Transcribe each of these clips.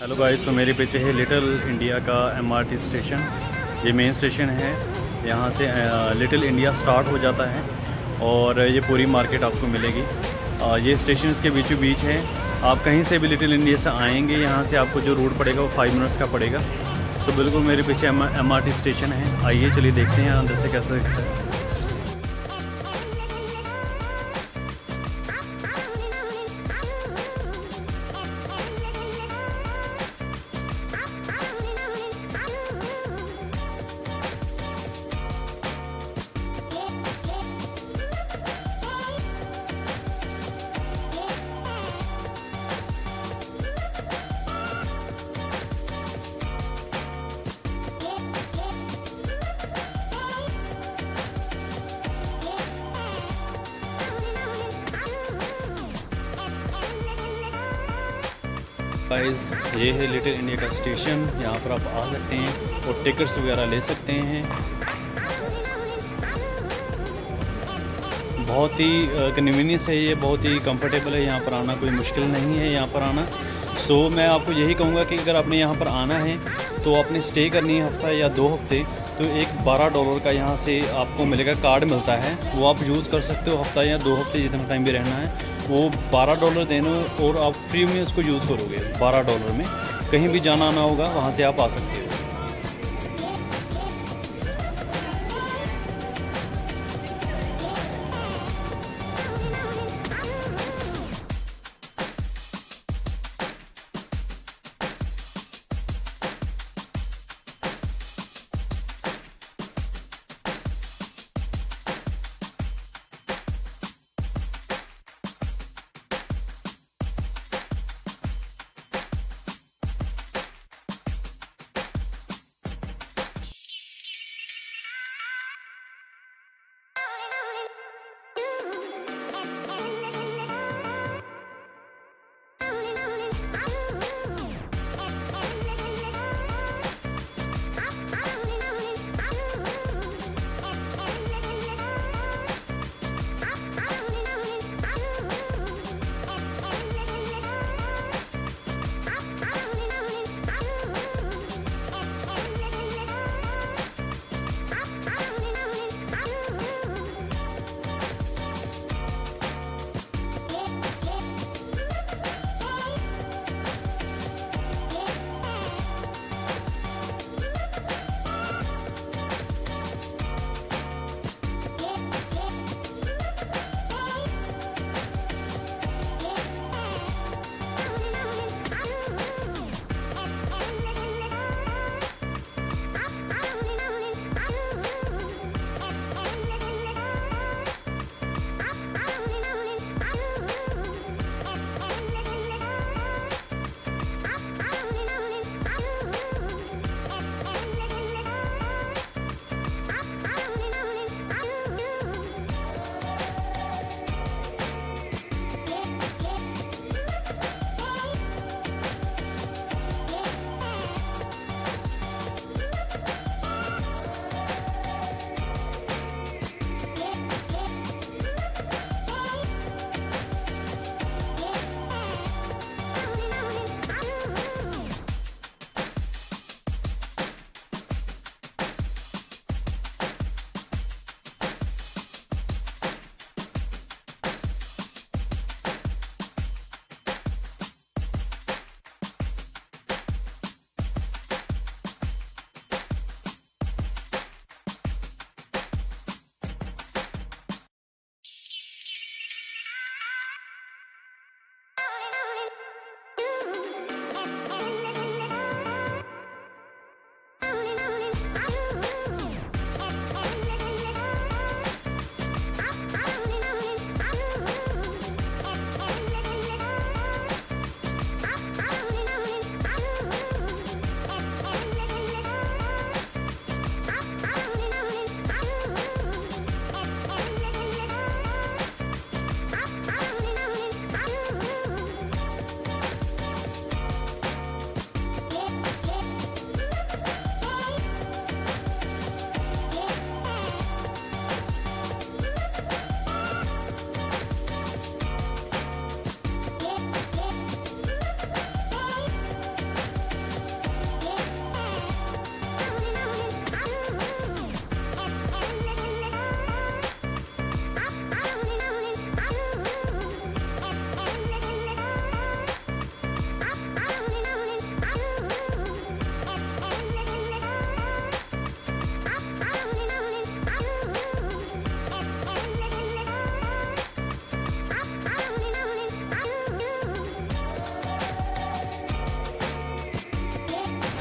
Hello guys तो मेरे पीछे है लिटिल इंडिया का एमआरटी स्टेशन ये मेन स्टेशन है. यहाँ से लिटिल इंडिया स्टार्ट हो जाता है और ये पूरी मार्केट आपको मिलेगी. ये स्टेशन के बीचों बीच है. आप कहीं से भी लिटिल इंडिया से आएँगे, यहाँ से आपको जो रूट पड़ेगा वो फाइव मिनट्स का पड़ेगा. तो बिल्कुल मेरे पीछे एमआरटी स्टेशन है. आइए चलिए देखते हैं अंदर से कैसा दिखता है. गाइस ये है लिटिल इंडिया का स्टेशन यहाँ पर आप आ सकते हैं और टिकट्स वगैरह ले सकते हैं। बहुत ही कन्वीनियंस है ये बहुत ही कंफर्टेबल है यहाँ पर आना कोई मुश्किल नहीं है यहाँ पर आना। सो so, मैं आपको यही कहूँगा कि अगर आपने यहाँ पर आना है तो आपने स्टे करनी है हफ़्ता या दो हफ़्ते तो एक 12 डॉलर का यहाँ से आपको मिलेगा कार्ड मिलता है। वो आप यूज़ कर सकते हो हफ़्ता या दो हफ़्ते जितना टाइम भी रहना है। वो 12 डॉलर देना और आप फ्री में उसको यूज़ करोगे 12 डॉलर में। कहीं भी जाना आना होगा, वहाँ से आप आ सकते हो।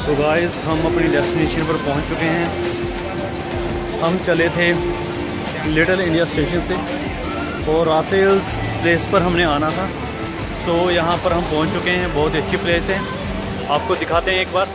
तो गाइस हम अपनी डेस्टिनेशन पर पहुँच चुके हैं। हम चले थे लिटल इंडिया स्टेशन से और राफेल प्लेस पर हमने आना था। तो यहाँ पर हम पहुँच चुके हैं। बहुत अच्छी प्लेस है। आपको दिखाते हैं एक बार।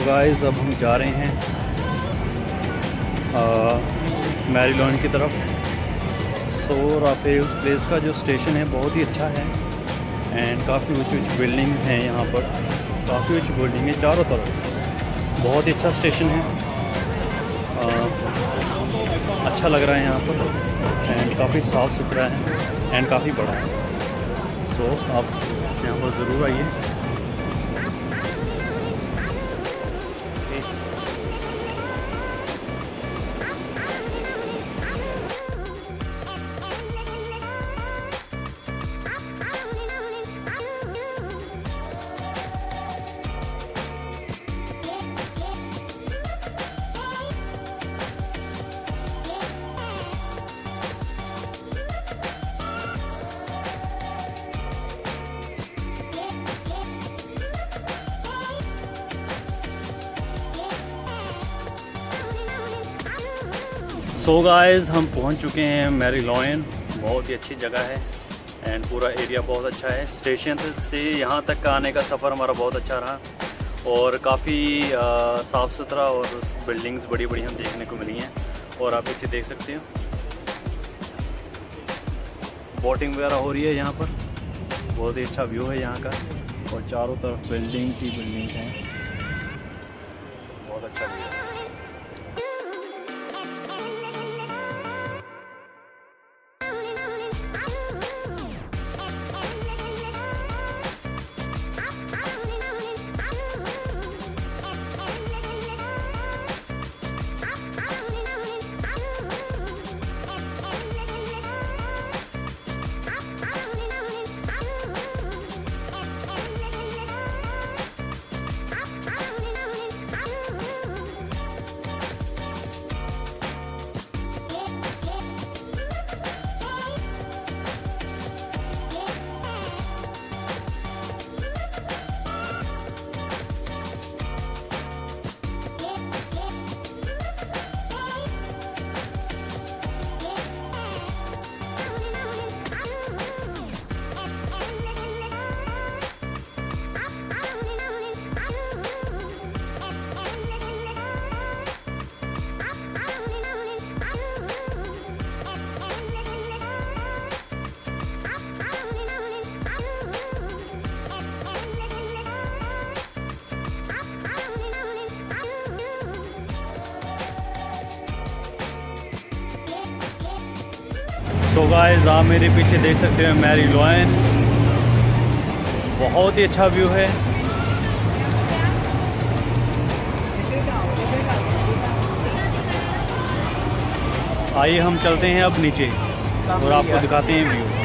तो गाइस अब हम जा रहे हैं मैरीलॉन की तरफ़। सो राफेल प्लेस का जो स्टेशन है बहुत ही अच्छा है। एंड काफ़ी ऊँची ऊँची बिल्डिंग्स हैं यहाँ पर। काफ़ी ऊँची बिल्डिंग है चारों तरफ़। बहुत ही अच्छा स्टेशन है। आ, अच्छा लग रहा है यहाँ पर। एंड काफ़ी साफ़ सुथरा है। एंड काफ़ी बड़ा है। सो so, आप यहाँ पर ज़रूर आइए। सो so गाइस हम पहुँच चुके हैं मैरी लॉयन बहुत ही अच्छी जगह है एंड पूरा एरिया बहुत अच्छा है. स्टेशन से यहाँ तक का आने का सफ़र हमारा बहुत अच्छा रहा और काफ़ी साफ़ सुथरा और बिल्डिंग्स बड़ी बड़ी हम देखने को मिली हैं और आप इसे देख सकते हो। बोटिंग वगैरह हो रही है यहाँ पर। बहुत ही अच्छा व्यू है यहाँ का और चारों तरफ़ बिल्डिंग्स ही बिल्डिंग्स हैं। बहुत अच्छा व्यू है। तो गाइस आप मेरे पीछे देख सकते हैं मैरी लॉयन बहुत ही अच्छा व्यू है. आइए हम चलते हैं अब नीचे और आपको दिखाते हैं व्यू